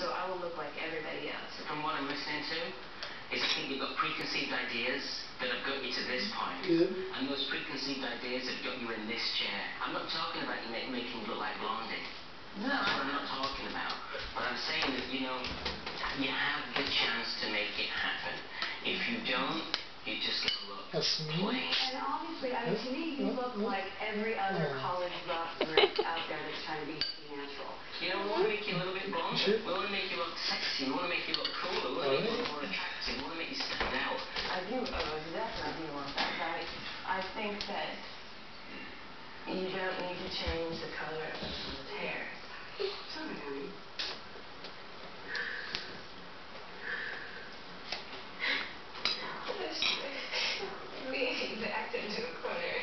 so I will look like everybody else. From what I'm listening to, is I think you've got preconceived ideas that have got you to this point, Yeah. and those preconceived ideas have got you in this chair. I'm not talking about you make, making you look like Blondie. No, That's what I'm not talking about. But I'm saying that, you know, you have the chance to make it happen. If you don't, you're just going to look That's me. plain. And obviously, I mean, to me, you look like every other college buff nerd out there that's trying to be natural. You know, we want to make you a little bit blonder. Sure. We want to make you look sexy. We want to make you look cooler. We want to make you look more attractive. We want to make you stand out. I do, oh, definitely do want that, but I, I think that you don't need to change the color of someone's hair. Sorry, honey. being backed into a corner.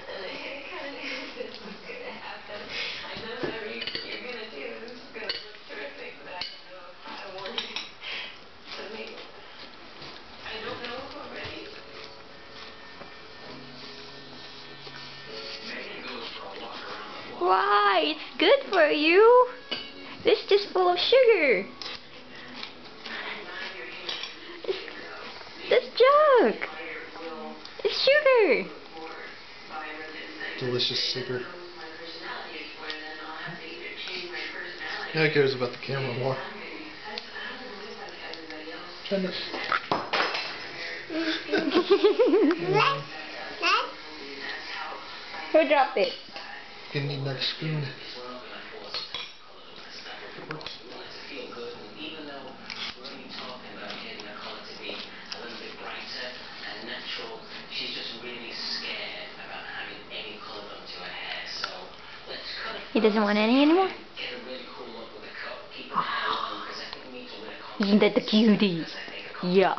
And I kind of knew this was going to happen. I know whatever you, you're going to do this is going to look terrific, but I don't know if I want to make I don't know if I'm ready. Megan goes for a walk around the block. Why? It's good for you. This is just full of sugar. This jug. It's sugar. Delicious sugar. Yeah, it cares about the camera more. Trying to. Who dropped it? Gonna need another spoon. We're not going to force it to take colours and stuff. We want it to feel good. And even though we're only talking about getting the colour to be a little bit brighter and natural, she's just really scared about having any colour done to her hair. So let's cut it. He doesn't want any anymore? Get a really cool look with the cut. Keep the hair long because I think we need to wear Isn't that the cutie? because I think a colour Yeah.